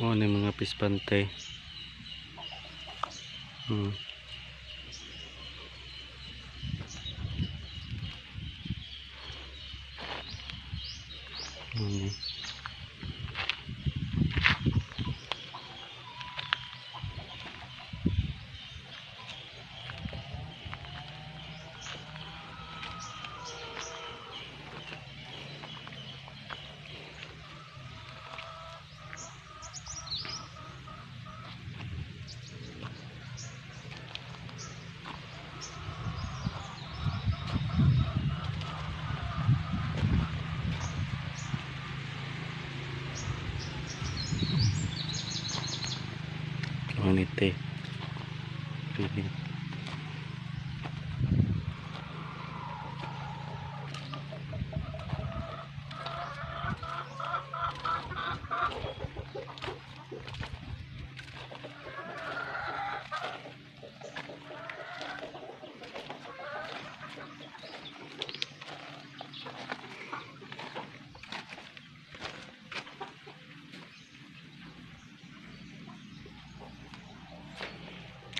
Oh, ini mga pispante. Hmm. Ini. Manite. Piling.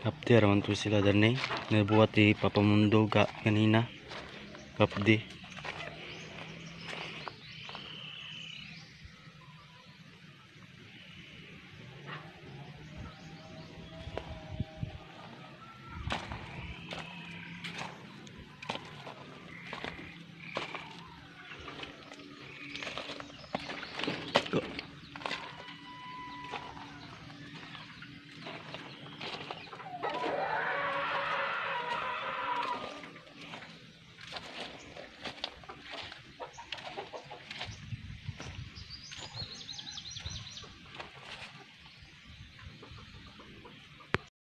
Kapdi raman to sila dani. Nabuhat di papamundo ga kanina. Kapdi.